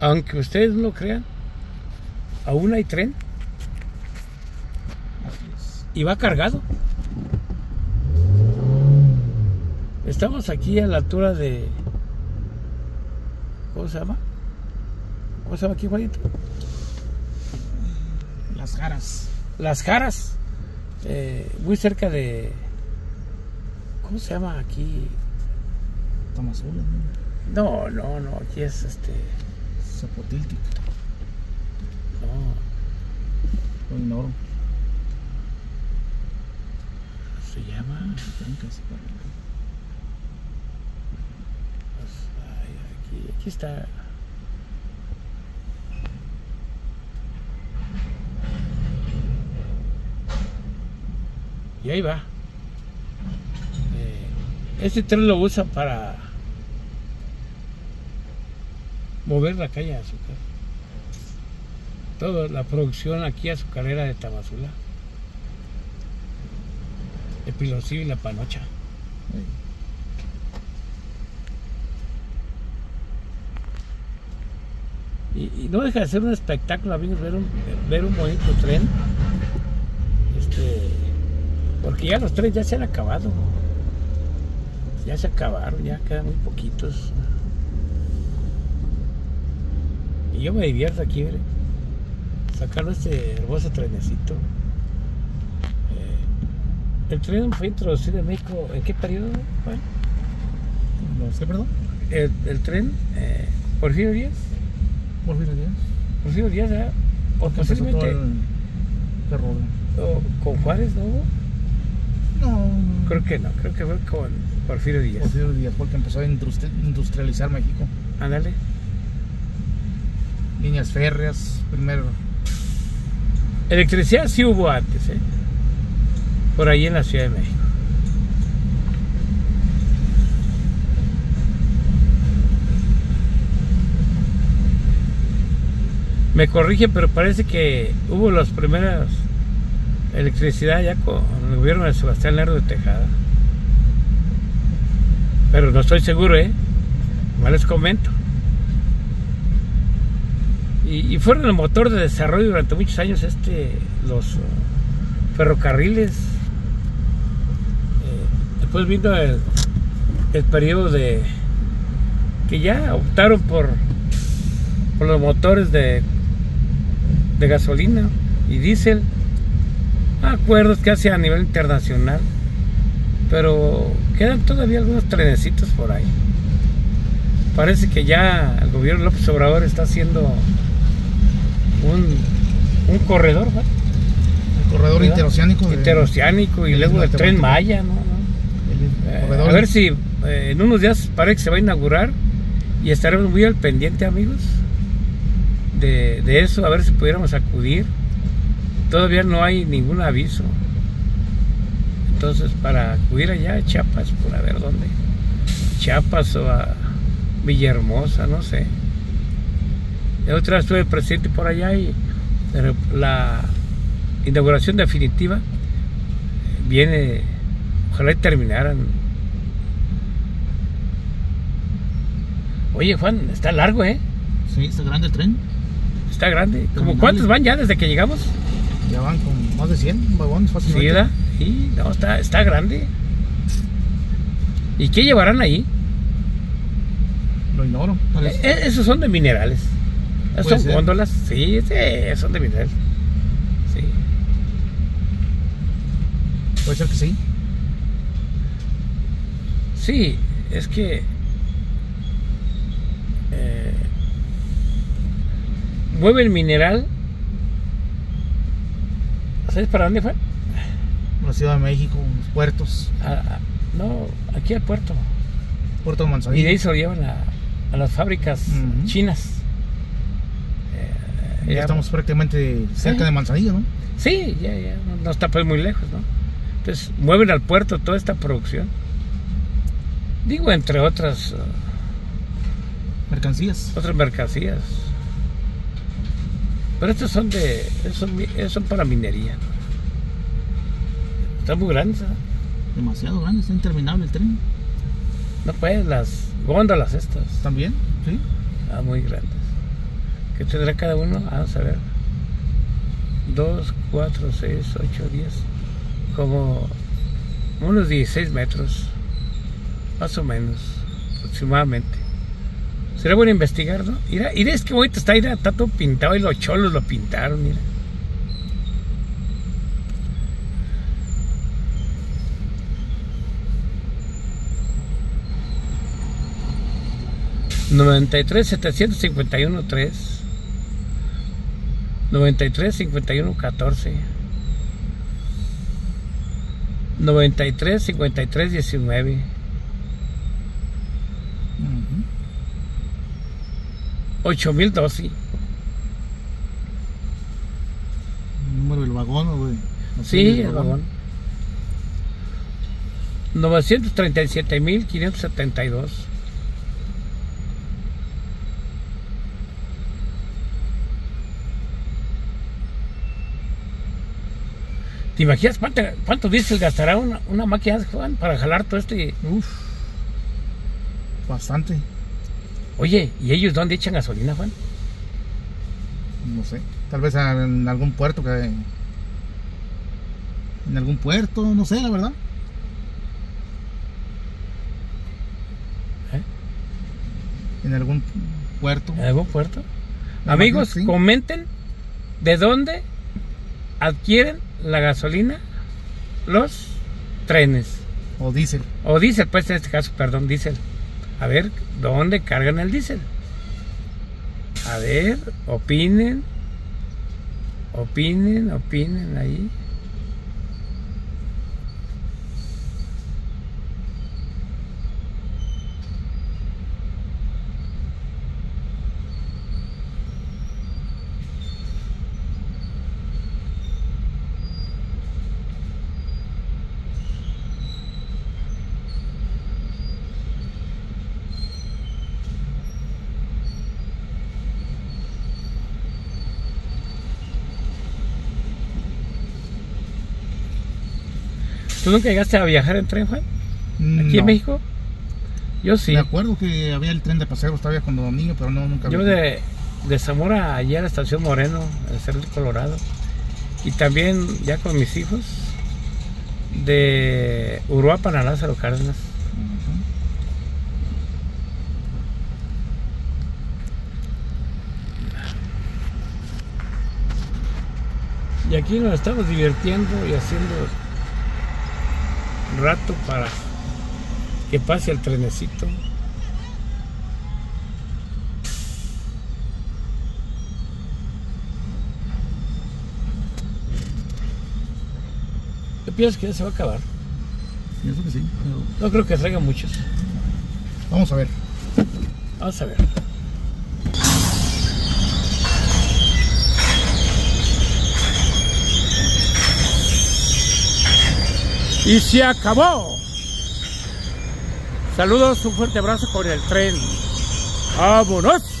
Aunque ustedes no lo crean, aún hay tren y va cargado. Estamos aquí a la altura de. ¿Cómo se llama? ¿Cómo se llama aquí, Juanito? Las jaras. Las Jaras. eh, muy cerca de. ¿Cómo se llama aquí? Tamazula, No, no, no, aquí es este. Zapotiltic, No, Oinoro. se llama. Pues, aquí, aquí está. Y ahí va. Eh, este tren lo usa para mover la calle de azúcar. Toda la producción aquí azucarera de Tamazula. El Pilosí y la Panocha. Y, y no deja de ser un espectáculo, amigos, ver un, ver un bonito tren. Este, porque ya los trenes ya se han acabado. Ya se acabaron, ya quedan muy poquitos. Y yo me divierto aquí, mire, sacando este hermoso trenecito. Eh, el tren fue introducido en México, ¿en qué periodo? Juan? ¿Los qué, perdón? El, el tren, eh, Porfirio Díaz. Porfirio Díaz. Porfirio Díaz, ¿verdad? O posiblemente el ferro. o con Juárez, ¿no? hubo? No, Creo que no, creo que fue con Porfirio Díaz. Porfirio Díaz, porque empezó a industri- industrializar México. Ándale. Líneas férreas, primero. Electricidad sí hubo antes, ¿eh? Por ahí en la Ciudad de México. Me corrige, pero parece que hubo las primeras electricidad ya con el gobierno de Sebastián Lerdo de Tejada. Pero no estoy seguro, ¿eh? Igual les comento. Y, fueron el motor de desarrollo durante muchos años este los uh, ferrocarriles. Eh, después vino el, el periodo de que ya optaron por, por los motores de, de gasolina y diésel. Acuerdos que hace a nivel internacional. Pero quedan todavía algunos trenecitos por ahí. Parece que ya el gobierno López Obrador está haciendo un, un corredor. El corredor ¿Verdad? interoceánico. de- interoceánico y luego el tren. Maya, ¿no? ¿no? el Eh, a ver si eh, en unos días parece que se va a inaugurar y estaremos muy al pendiente, amigos, de, de eso, a ver si pudiéramos acudir. Todavía no hay ningún aviso. Entonces, para acudir allá a Chiapas, por a ver dónde. Chiapas o a Villahermosa, no sé. La otra vez estuve presente por allá y la inauguración definitiva viene, ojalá y terminaran. Oye, Juan, está largo, ¿eh? Sí, está grande el tren. Está grande. ¿Como Terminal. cuántos van ya desde que llegamos? Ya van con más de 100 vagones Sí, fácilmente. ¿verdad? Sí, no, está, está grande. ¿Y qué llevarán ahí? Lo ignoro. Eh, eh, esos son de minerales. Son ser. góndolas. Sí, sí, son de minerales. Sí. Puede ser que sí. Sí, es que eh, mueve el mineral. ¿Sabes para dónde fue? La Ciudad de México, los puertos, no, aquí al puerto. Puerto de Y Manzanillo. de ahí se lo llevan a, a las fábricas chinas. Eh, Ya estamos prácticamente cerca Sí. de Manzanillo, ¿no? Sí, ya, ya, no, está pues muy lejos, ¿no? Entonces mueven al puerto toda esta producción. Digo, entre otras, eh, Mercancías. otras mercancías. Pero estos son de, son, son para minería. ¿no? Están muy grandes, ¿no? Demasiado grande, está interminable el tren. No puedes, las góndolas estas. También, sí. Ah, muy grandes. ¿Qué tendrá cada uno? Vamos a ver. 2, 4, 6, 8, 10. Como unos 16 metros. Más o menos. Aproximadamente. Será bueno investigar, ¿no? Mira, mira, es que bonito está, mira, está todo pintado y los cholos lo pintaron, mira. Noventa y y noventa y tres cincuenta y uno catorce noventa y tres cincuenta y tres diecinueve ocho mil doce Número del vagón, ¿o, güey. No sé, Sí, el vagón. 937.572. ¿Te imaginas cuánto, cuánto diésel gastará una, una máquina, Juan, para jalar todo este? Uf. Bastante. Oye, ¿y ellos dónde echan gasolina, Juan? No sé. Tal vez en algún puerto que. En algún puerto, no sé, la verdad. ¿Eh? En algún puerto. ¿En algún puerto? Amigos, imagino, sí. comenten de dónde adquieren la gasolina los trenes. O diésel. O diésel, pues en este caso, perdón, diésel. A ver, ¿dónde cargan el diésel? A ver, opinen. Opinen, opinen ahí. ¿Tú nunca llegaste a viajar en tren, Juan? ¿Aquí No. en México? Yo sí. Me acuerdo que había el tren de pasajeros todavía cuando niño, pero no, nunca Yo de, de Zamora allá a la estación Moreno, en el Cerro Colorado. Y también ya con mis hijos de Uruapan a Lázaro Cárdenas. Y aquí nos estamos divirtiendo y haciendo rato para que pase el trenecito. ¿Qué piensas que ya se va a acabar? Pienso que sí. pero No creo que traiga muchos. Vamos a ver. Vamos a ver. Y se acabó. Saludos, un fuerte abrazo con el tren. ¡Vámonos!